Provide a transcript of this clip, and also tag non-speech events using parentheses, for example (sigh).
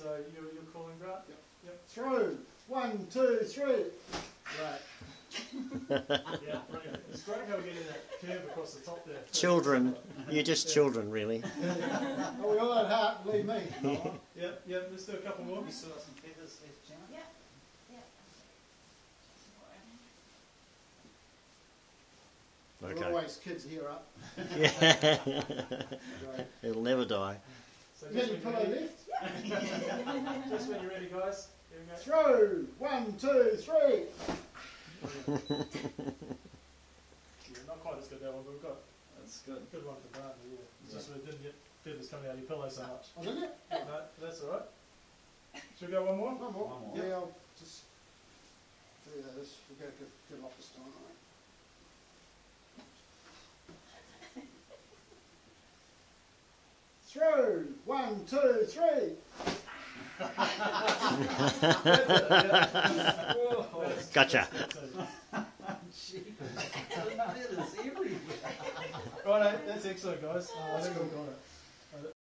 So you're, you're calling Grant? Yep. Yep. Through. One, two, three. Right. (laughs) yeah, brilliant. It's great how we're getting that curve across the top there. Children, you're just children, really. (laughs) Oh, we all had heart, believe me. (laughs) Yep, yep, let's do a couple more. You still got some feathers left, Gemma? Yeah. Yeah. There's Okay. always kids here up. Yeah. It'll never die. So You got just your pillow you're left? Ready, (laughs) just when you're ready, guys. Here we go. Through. One, two, three. Yeah, not quite as good that one, but we've got That's good. a good one for Grant. Yeah. It's just we didn't get feathers coming out of your pillow so much. Oh, didn't it? No, that's all right. Should we go one more? One more. One more. Yeah, I'll just do those. We'll go to good off this time, all right? Through. One, two, three. Gotcha. that's good too. Gee, feathers everywhere. Right, that's excellent, guys. Uh, I think we've got it.